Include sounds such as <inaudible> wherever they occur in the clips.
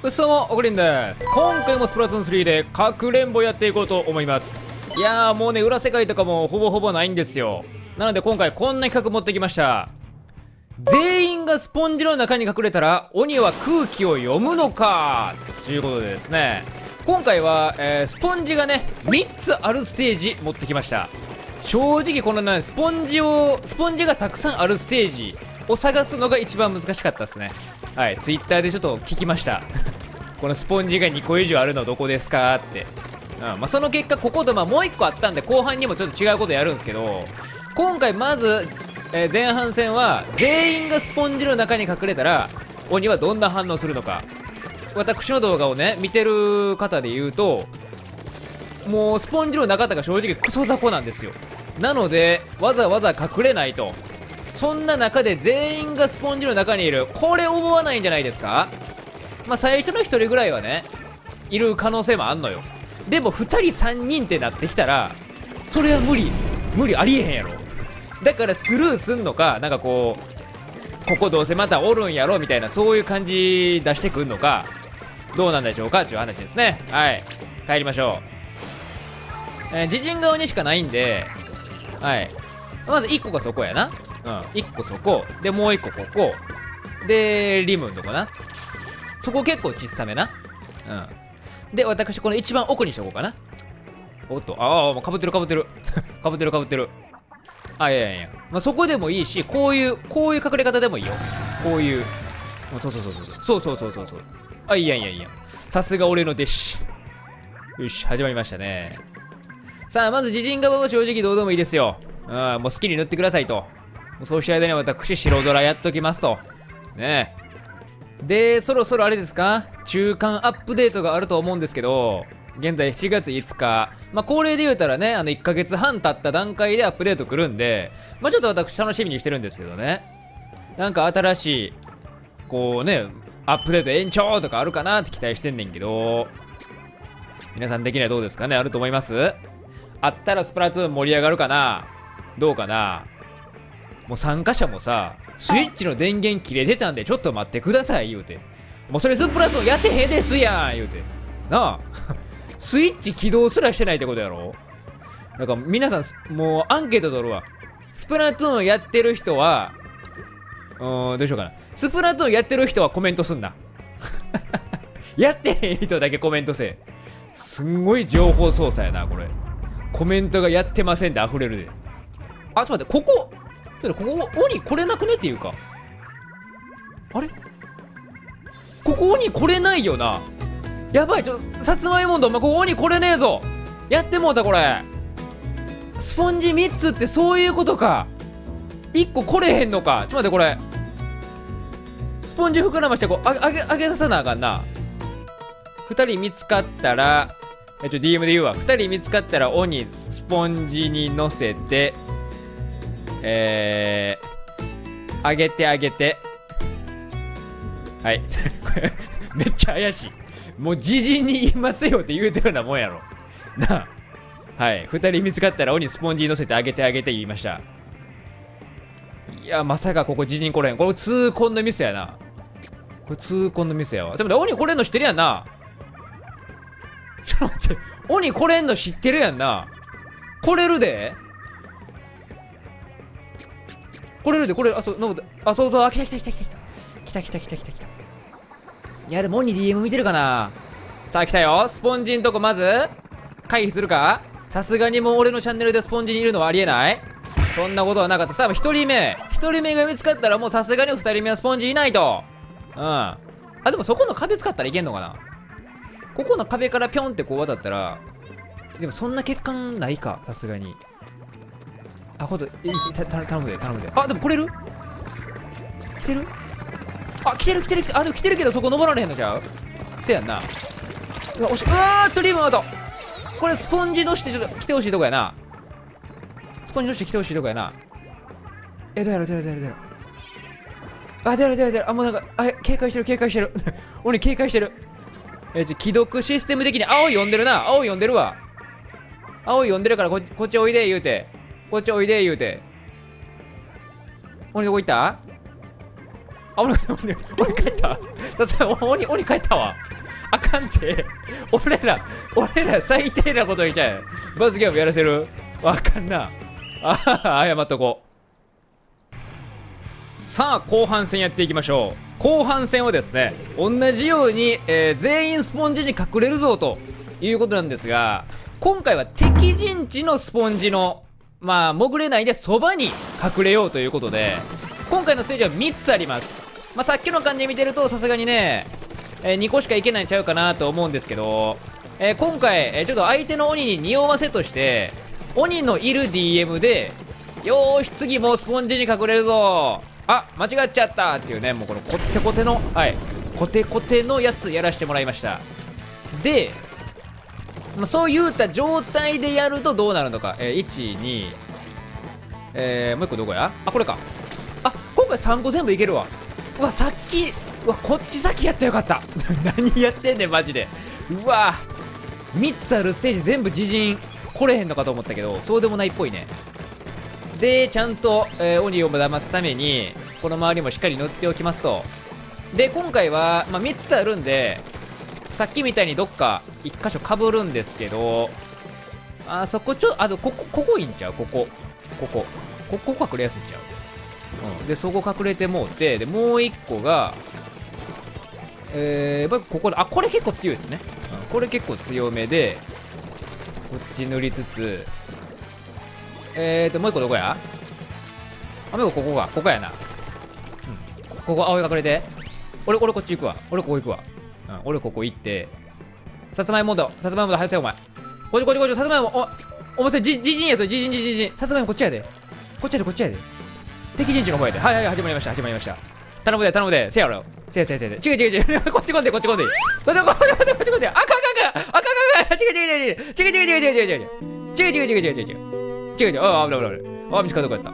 うそもおくりんです。今回もスプラトゥーン3でかくれんぼやっていこうと思います。いやーもうね裏世界とかもほぼほぼないんですよ。なので今回こんな企画持ってきました。全員がスポンジの中に隠れたら鬼は空気を読むのかということでですね。今回は、えースポンジがね3つあるステージ持ってきました。正直このねスポンジをスポンジがたくさんあるステージを探すのが一番難しかったですね。はいツイッターでちょっと聞きました。<laughs> このスポンジが2個以上あるのどこですかって、うんまあ、その結果こことまあもう1個あったんで後半にもちょっと違うことやるんですけど今回まず、えー前半戦は全員がスポンジの中に隠れたら鬼はどんな反応するのか。私の動画をね見てる方で言うともうスポンジの中とか正直クソ雑魚なんですよ。なのでわざわざ隠れないと。そんな中で全員がスポンジの中にいる。これ思わないんじゃないですか？まあ最初の1人ぐらいはねいる可能性もあんのよ。でも2人3人ってなってきたらそれは無理。無理ありえへんやろ。だからスルーすんのかなんかこうここどうせまたおるんやろみたいなそういう感じ出してくんのかどうなんでしょうか？っていう話ですね。はい。帰りましょう、えー自陣側にしかないんではい。まず1個がそこやな。うん。1個そこでもう1個ここ。でリムのとこな。そこ結構小さめな。うん。で私この一番奥にしとこうかな。おっと。ああもうかぶってるかぶってる。かぶってる <laughs> かぶってる。あいやいやいや、まあ、そこでもいいしこういうこういう隠れ方でもいいよ。こういう。そうそうそうそう。そうそうそうそうそう。あいやいやいや。さすが俺の弟子。よし始まりましたね。さあまず自陣側は正直どうでもいいですよ。うんもう好きに塗ってくださいと。そうした間に私白ドラやっときますと。ねえ。でそろそろあれですか？中間アップデートがあると思うんですけど現在7月5日。まあ恒例で言うたらねあの1ヶ月半経った段階でアップデート来るんでまあちょっと私楽しみにしてるんですけどね。なんか新しいこうねアップデート延長とかあるかなって期待してんねんけど。皆さん的にはどうですかね？あると思います？あったらスプラトゥーン盛り上がるかな？どうかな？もう参加者もさスイッチの電源切れてたんでちょっと待ってください言うて。もうそれスプラトゥーンやってへんですやん言うて。なあ。<laughs> スイッチ起動すらしてないってことやろ？なんか皆さんもうアンケート取るわ。スプラトゥーンやってる人はうーんどうしようかな。スプラトゥーンやってる人はコメントすんな。<laughs> やってへん人だけコメントせえ。すんごい情報操作やなこれ。コメントがやってませんで溢れるで。あちょっと待ってここちょっとここ鬼来れなくね？っていうか。あれ？ここ鬼来れないよな。やばいちょっとさつまいもんだお前ここ鬼来れねえぞ。やってもうたこれ。スポンジ3つってそういうことか。1個来れへんのか。ちょっと待ってこれ。スポンジ膨らましてこうあげあげあげさせなあかんな。2人見つかったらえちょ DM で言うわ。2人見つかったら鬼スポンジに乗せてえー、上げて上げて。はい。<laughs> めっちゃ怪しい。もう自陣に言いますよって言うてるようなもんやろ。なあ。はい。2人見つかったら鬼スポンジ乗せて上げて上げて言いました。いやまさかここ自陣来れへん。これ痛恨のミスやな。これ痛恨のミスやわ。でも鬼来れんの知ってるやんな。ちょっと待って。鬼来れんの知ってるやんな。来れるで。これるで、これ、あ、そう、ノブ、あ、そうそう、あ、来た来た来た来た来た。来た来た来た来た来た。いや、でも、に DM 見てるかなさあ、来たよ。スポンジんとこまず、回避するか？さすがにもう俺のチャンネルでスポンジにいるのはありえないそんなことはなかった。さあ、1人目。1人目が見つかったらもうさすがに2人目はスポンジいないと。うん。あ、でもそこの壁使ったらいけんのかな？ここの壁からピョンってこう渡ったら、でもそんな欠陥ないか、さすがに。あほんといたた頼むで頼むで。あでも来れる？来てる？あ来てる来てる来てる。あでも来てるけどそこ登られへんのちゃう？せやんな。うわ惜しいうわーっとリブアウト。これスポンジとしてちょっと来てほしいとこやな。スポンジとして来てほしいとこやな。えどうやろどうやろどうやろどうやろ。あ出る出る出るあもうなんかあ警戒してる警戒してる。<laughs> 俺警戒してる。えちょ既読システム的に青い呼んでるな。青い呼んでるわ。青い呼んでるからここっちおいで言うて。こっちおいで言うて。俺どこ行った？あ俺俺俺帰った？だって鬼鬼帰ったわ。あかんて。俺ら俺ら最低なこと言っちゃう罰ゲームやらせる？あかんな。あ謝っとこう。さあ後半戦やっていきましょう。後半戦はですね同じように、えー全員スポンジに隠れるぞということなんですが今回は敵陣地のスポンジのまあ潜れないでそばに隠れようということで今回のステージは3つあります。まあさっきの感じ見てるとさすがにね、えー2個しかいけないんちゃうかなと思うんですけど、えー今回、えーちょっと相手の鬼に匂わせとして鬼のいる DM でよーし次もうスポンジに隠れるぞ。あ間違っちゃったっていうねもうこのコテコテのはい。コテコテのやつやらせてもらいました。でまあそう言うた状態でやるとどうなるのか、えー、1、2、えー、もう一個どこや？あ、これか。あ、今回3個全部いけるわ。うわ、さっき、うわ、こっち先やったよかった。<laughs> 何やってんねん、マジで。うわ、3つあるステージ全部自陣来れへんのかと思ったけど、そうでもないっぽいね。で、ちゃんと、えー鬼を騙すために、この周りもしっかり塗っておきますと。で、今回は、まあ、3つあるんで、さっきみたいにどっか一箇所かぶるんですけどあそこちょあとここここいいんちゃう？ここ。ここ。ここ隠れやすいんちゃう、うん、でそこ隠れてもうてでもう一個がえー、やっぱここであこれ結構強いですね、うん。これ結構強めでこっち塗りつつえーともう一個どこや？あもう一個ここがここやな。うん。ここ青い隠れて。俺俺こっち行くわ。俺ここ行くわ。うん、俺ここ行って、さつまいもだ、さつまいもだ、早せよ、お前。こっちこっちこっち、さつまいも、お、お前それ、じ、じじんや、それ、じじんじじんじん。さつまいもこっちやで。こっちやで、こっちやで。敵陣地の方やで。はいはい、始まりました、始まりました。頼むで、頼むで、せやろ。せやせやせやで。違う違う違う。<laughs> こっち来んで、こっち来んで。こっちこっちこっちこっちこっちこっち。あかんあかんあかん。あかんあかん。違う違う違う違う。違う違う違う違う違う違う。違う違う違う違う違う違う。違う違う。あ、危ない危ない危ない。あ、道どこやっ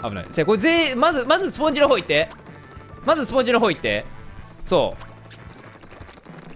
た。危ない。せや、これ全員、まず、まずスポンジの方行って。まずスポンジの方行って。そう。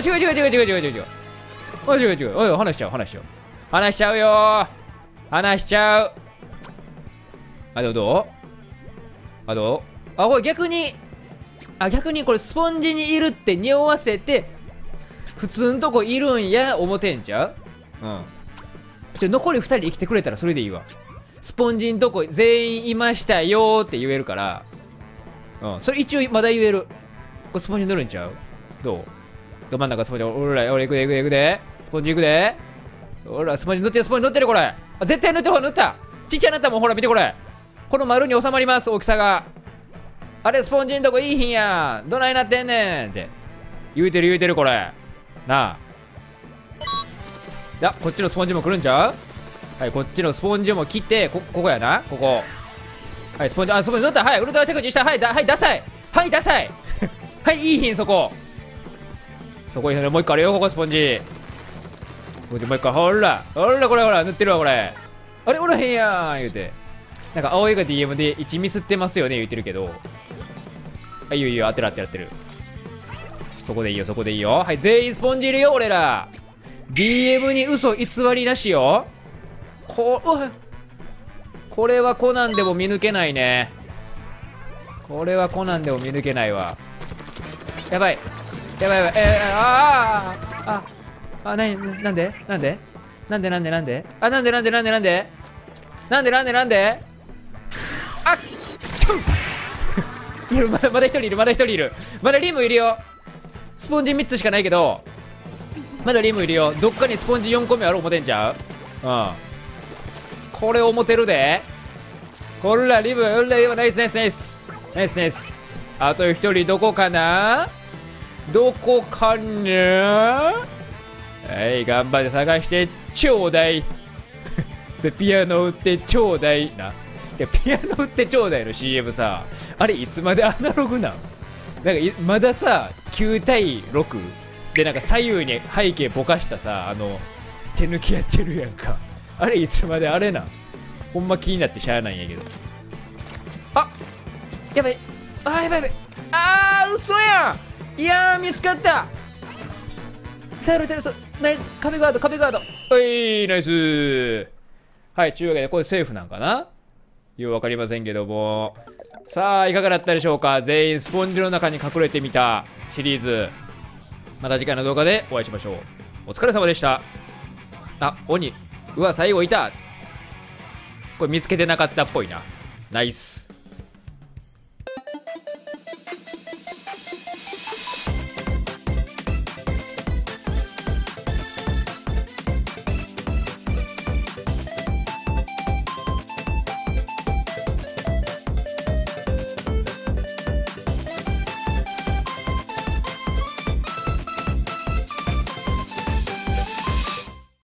違う違う違う違う違う違う違う。おい話しちゃう話しちゃう。話しちゃうよー。話しちゃう。あどうどう？あどう？あこれ逆にあ逆にこれスポンジにいるって匂わせて普通んとこいるんや思てんちゃう？うん。ちょ残り2人生きてくれたらそれでいいわ。スポンジんとこ全員いましたよーって言えるから。うん。それ一応まだ言える。これスポンジ塗るんちゃう？どう？ど真ん中スポンジ俺ら俺行くで行くで行くで。スポンジ行くで。ほらスポンジ塗ってるスポンジ塗ってるこれ。あ絶対塗ってほら塗った。ちっちゃいなったもんほら見てこれ。この丸に収まります大きさが。あれスポンジんとこいいひんや。どないなってんねん。って。言うてる言うてるこれ。なあ。あこっちのスポンジも来るんちゃう？はいこっちのスポンジも切ってこここやな。ここ。はいスポンジあスポンジ塗った。はいウルトラテクチした。はいだはいダサい。はいダサい。<laughs> はいいいひんそこ。そこにもう一個あるよここスポンジ。もう一個ほらほらこれほら塗ってるわこれ。あれおらへんやん言うて。なんか青いが DM で1ミスってますよね言ってるけど。あいいよいいよ当てる当てる当てる。そこでいいよそこでいいよ。はい全員スポンジいるよ俺ら。DM に嘘偽りなしよ。こうこれはコナンでも見抜けないね。これはコナンでも見抜けないわ。やばい。やばいやばい。えー、あーあああなになんで？なんで？なんでなんでなんで？あなんでなんでなんでなんで？なんでなんでなんで？あっ！<laughs> いるまだまだ一人いるまだ一人いる。まだリムいるよ。スポンジ3つしかないけど。まだリムいるよ。どっかにスポンジ4個目ある思てんちゃう？うん。これ思てるで。こらリムほらリムナイスナイスナイス。ナイスナイス。あと一人どこかな？どこかなはい頑張って探してちょうだい。<laughs> それピアノ売ってちょうだいな。いやピアノ売ってちょうだいの CM さあれいつまでアナログなん？なんかまださ9対6でなんか左右に背景ぼかしたさあの手抜きやってるやんか。あれいつまであれなん？ほんま気になってしゃあないんやけど。あやばいあーやばいやばいあー嘘やん！いやー見つかった。頼る頼るそな壁ガード壁ガード。はいナイス。はいというわけでこれセーフなんかな？よう分かりませんけども。さあいかがだったでしょうか？全員スポンジの中に隠れてみたシリーズ。また次回の動画でお会いしましょう。お疲れ様でした。あ鬼。うわ最後いた。これ見つけてなかったっぽいな。ナイス。